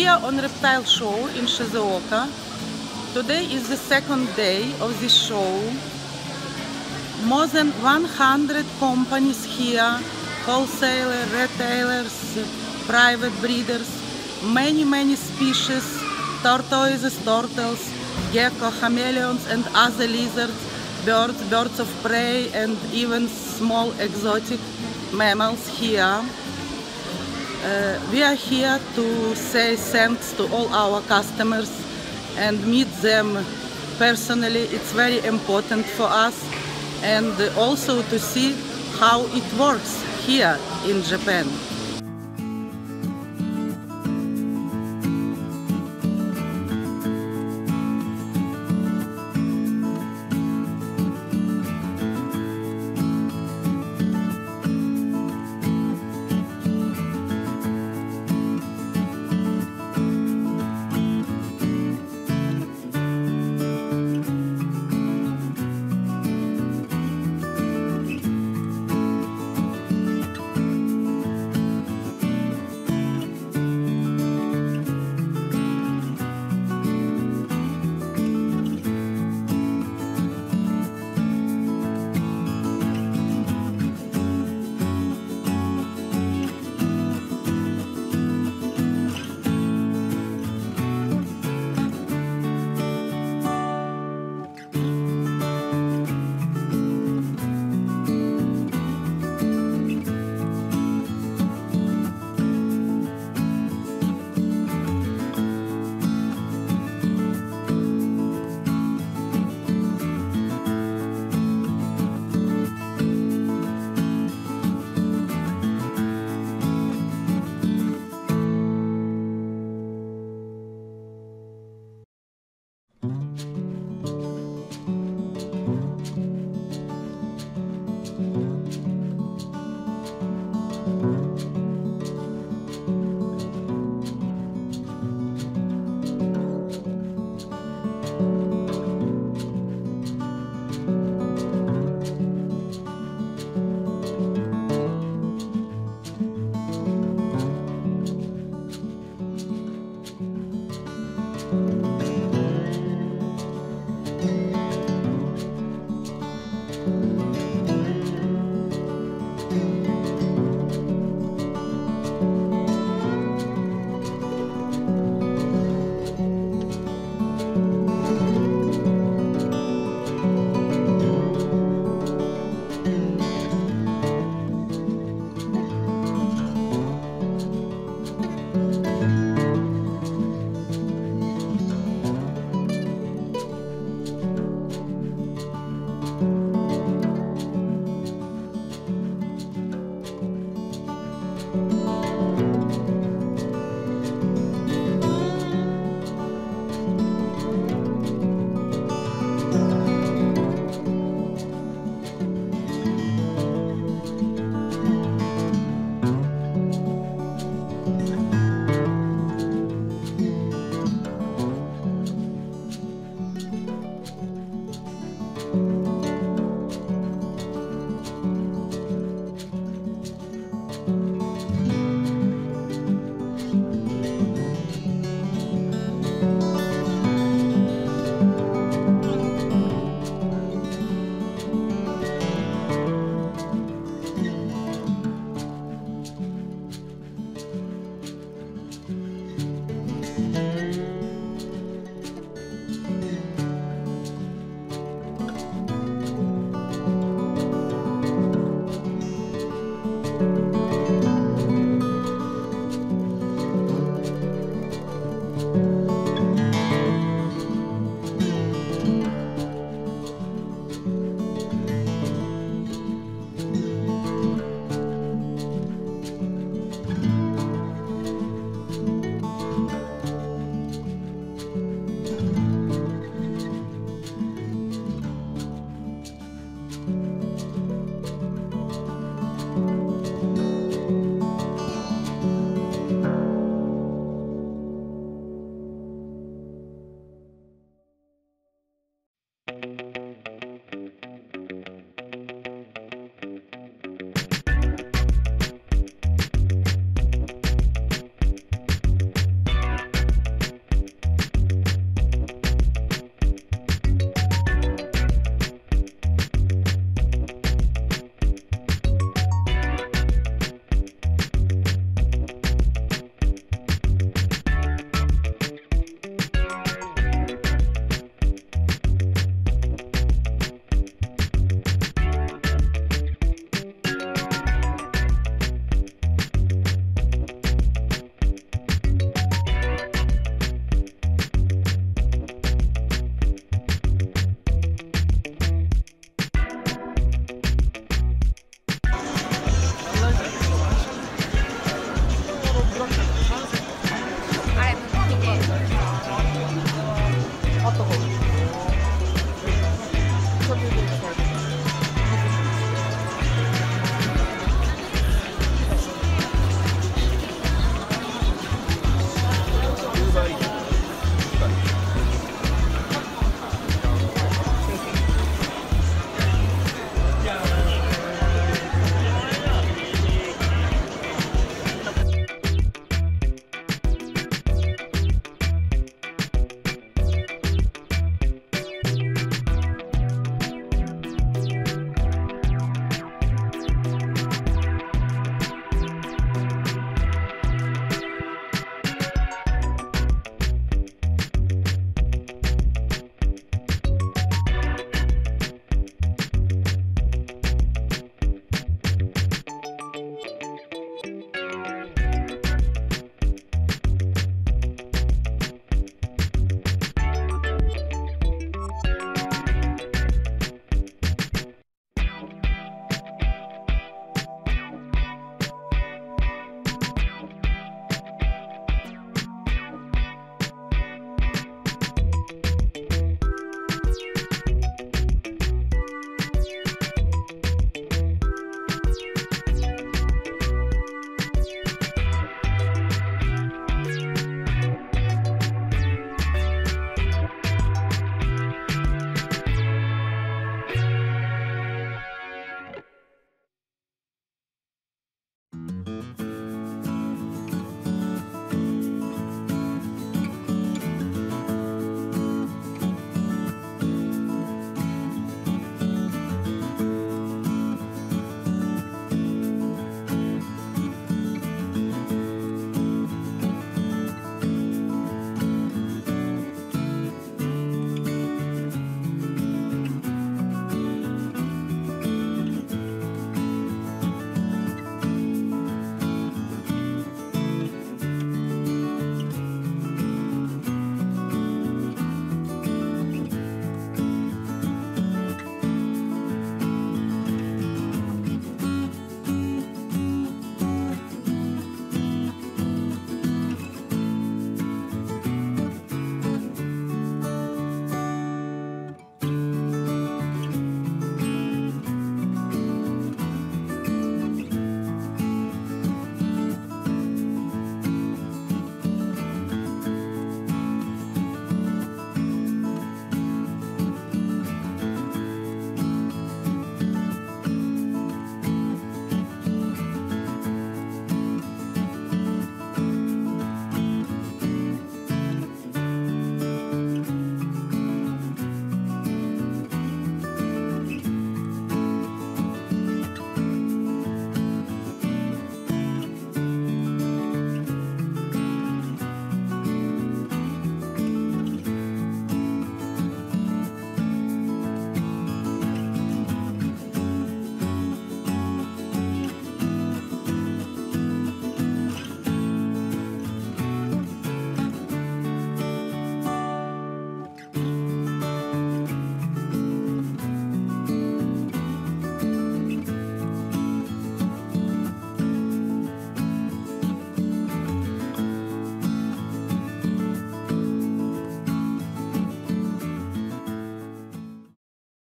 We are on Reptile Show in Shizuoka. Today is the second day of this show. More than 100 companies here, wholesalers, retailers, private breeders, many many species, tortoises, turtles, gecko, chameleons and other lizards, birds, birds of prey and even small exotic mammals here. Uh, we are here to say thanks to all our customers and meet them personally. It's very important for us and also to see how it works here in Japan.